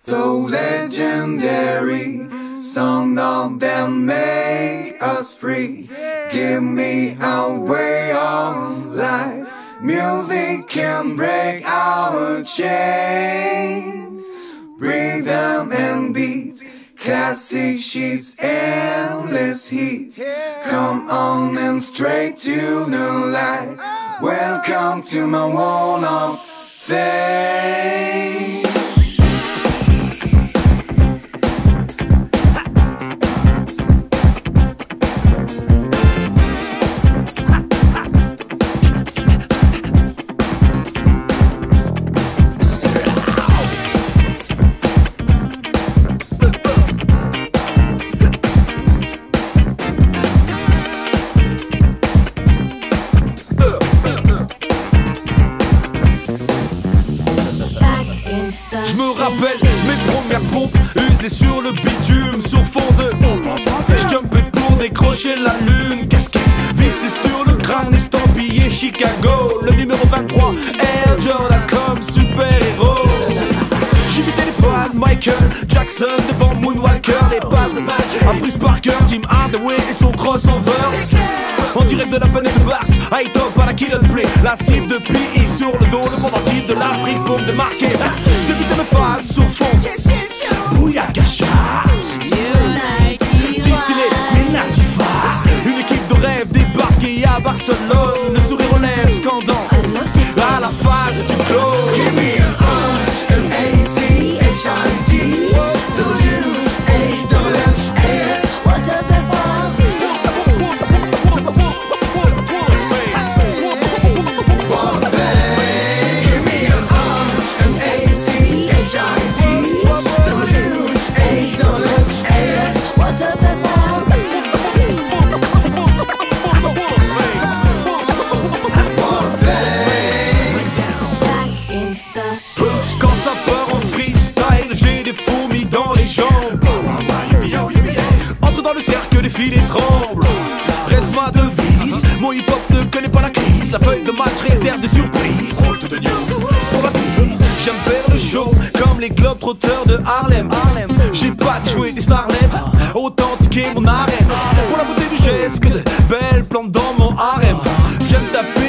So legendary, song of them make us free. Give me a way of life. Music can break our chains. Rhythm and beats, classic sheets, endless heats. Come on and straight to the light. Welcome to my wall of fame. Je me rappelle mes premières pompes usées sur le bitume sur fond de Je jumpais pour décrocher la lune. Casquette vissée sur le crâne estampillé Chicago. Le numéro 23 Air Jordan comme super-héros. J'imitais les pas de Michael Jackson devant Moonwalker. Les pas de à Bruce Parker Jim Hardaway et son crossover. En direct de la planète Mars, high top à la kill play. La cible de PI sur le dos, le monde entier de l'Afrique pour me démarquer Phase sur fond. Distillé Latifah Une équipe de rêve débarquée à Barcelone. Le sourire aux lèvres scandant. À la phase du glow le cercle, des filets tremblent. Reste ma devise, mon hip hop ne connaît pas la crise. La feuille de match réserve des surprises. Sur la j'aime faire le show comme les globetrotters de Harlem. J'ai pas de jouer des starlets, authentiquer mon arène. Pour la beauté du geste, que de belles plantes dans mon harem. J'aime taper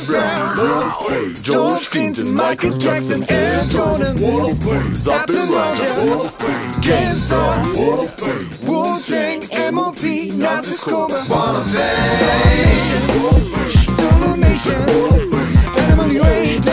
James Brown, Lil Wayne, George Clinton, Michael Jackson, Air Jordan, Wall of Fame, Zappa Roger, Wall of Fame, Wu-Tang, M.O.P., Nazis, Cobra, Wall of Fame, Solo Nation, Animal Rage,